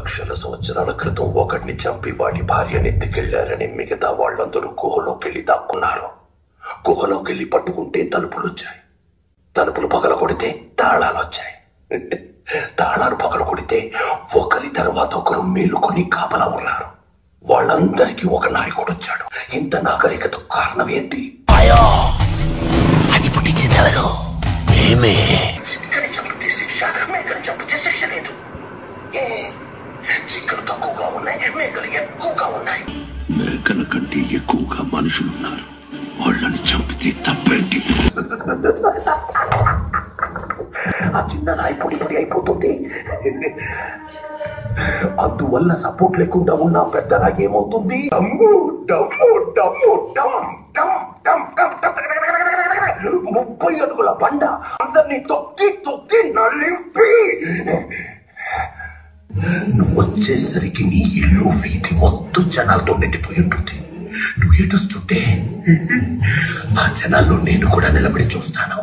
లక్షల సంవత్సరాల క్రితం ఒకడిని చంపి వాడి భార్యని ఎత్తుకెళ్ళారని మిగతా వాళ్ళందరూ గుహలోకెళ్ళి దాక్కున్నారు. గుహలోకెళ్ళి పట్టుకుంటే తలుపులు వచ్చాయి తలుపులు పగల కొడితే తాళాలు వచ్చాయి తాళాలు పగల కొడితే ఒకరి తర్వాత ఒకరు మేలుకొని కాపలా ఉన్నారు. వాళ్ళందరికీ ఒక నాయకుడు వచ్చాడు ఇంత నాగరికత కారణం ఏంటి? అది పుట్టించింది ఎవరు? మేమే. చిక్కని చంపితే శిక్ష మేకని చంపితే శిక్ష లేదు. చిక్కలు తక్కువగా ఉన్నాయి మేకలు ఎక్కువగా ఉన్నాయి మేకల కంటే ఎక్కువగా మనుషులున్నారు వాళ్ళని చంపితే తప్పేంటి ఆ చిన్న రాయి పొడి పొడి అయిపోతుంది అందువల్ల సపోర్ట్ లేకుండా ఉన్న పెద్ద డమ్ ముప్పై అడుగుల బండ అందరినీ తొక్కి తొక్కి నలిపి నువ్వు వచ్చేసరికి నీ ఇల్లు వీధి మొత్తం జనాలతో నిండిపోయి ఉంటుంది. నువ్వు ఏడుస్తుంటే ఆ జనాల్లో నేను కూడా నిలబడి చూస్తాను.